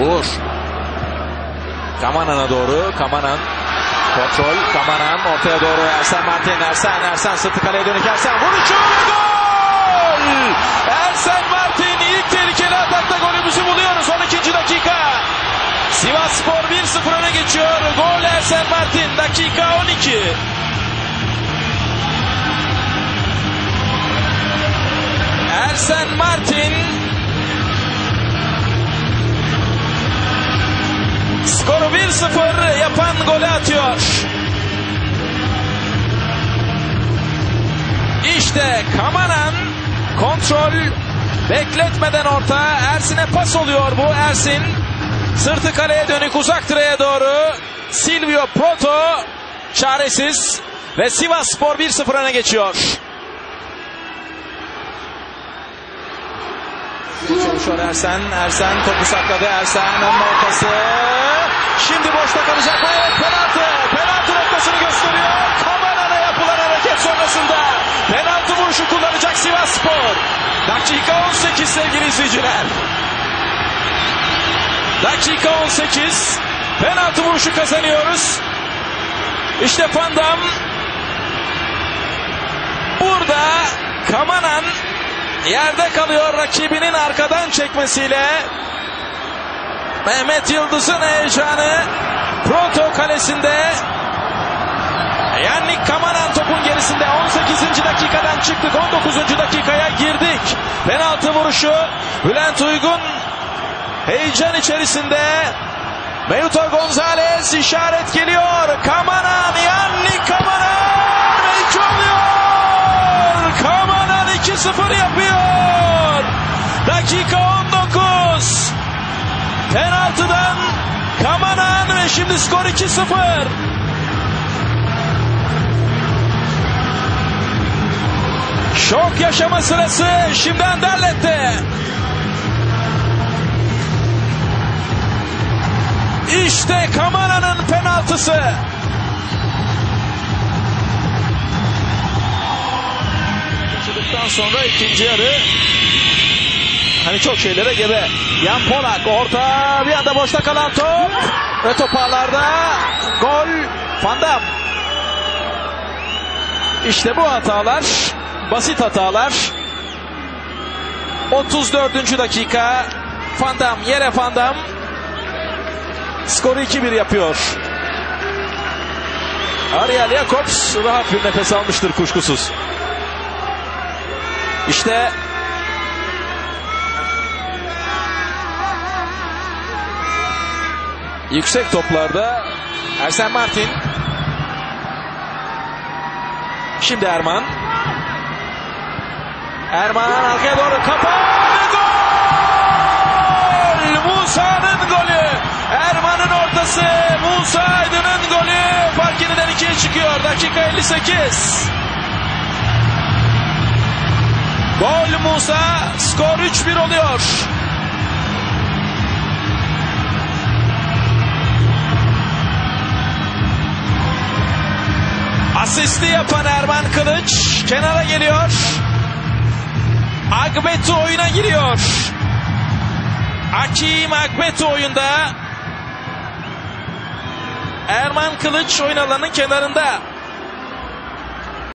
Uğur. Kamanan'a doğru. Kamanan. Kontrol. Kamanan ortaya doğru Ersen Martin. Ersen, Ersen sırtı kaleye dönük Ersen. Vuruşu ve gol! Ersen Martin ilk tehlikeli atakta golümüzü buluyoruz 12. dakika. Sivas Spor 1-0 öne geçiyor. Gol Ersen Martin dakika 12. Ersen Martin yapan golü atıyor. İşte Kamanan kontrol bekletmeden orta Ersin'e pas oluyor bu Ersin. Sırtı kaleye dönük uzak direğe doğru Silvio Proto çaresiz ve Sivas Spor 1-0 öne geçiyor. Çalışıyor Ersen. Ersen topu sakladı. Ersen onun ortası. Şimdi boşta kalacak mı? Penaltı. Penaltı noktasını gösteriyor. Kamana'na yapılan hareket sonrasında. Penaltı vuruşu kullanacak Sivas Spor. Dakika 18 sevgili izleyiciler. Dakika 18. Penaltı vuruşu kazanıyoruz. İşte Pandam. Burada Kamanan Yerde kalıyor rakibinin arkadan çekmesiyle. Mehmet Yıldız'ın heyecanı Proto kalesinde. Yannick Kamanan topun gerisinde 18. dakikadan çıktık 19. dakikaya girdik. Penaltı vuruşu Bülent Uygun heyecan içerisinde. Meuto Gonzalez işaret geliyor. Kamanan, Penaltıdan Kamanan ve şimdi skor 2-0. Şok yaşama sırası şimdi Anderlet'te. İşte Kamana'nın penaltısı. Sonra ikinci yarı hani çok şeylere gebe. Yan Polak orta bir anda boşta kalan top ve toparlarda gol Fandam. İşte bu hatalar basit hatalar. 34. dakika Fandam yere Fandam skoru 2-1 yapıyor. Ariel Jakobs rahat bir nefes almıştır kuşkusuz. İşte yüksek toplarda Ersen Martin. Şimdi Erman. Erman arkaya doğru kapan. Ve gol! Musa'nın golü. Erman'ın ortası. Musa Aydın'ın golü. Fark yeniden ikiye çıkıyor. Dakika 58 Gol Musa, skor 3-1 oluyor. Asisti yapan Erman Kılıç kenara geliyor. Agbetu oyuna giriyor. Akim Agbetu oyunda. Erman Kılıç oyun alanının kenarında.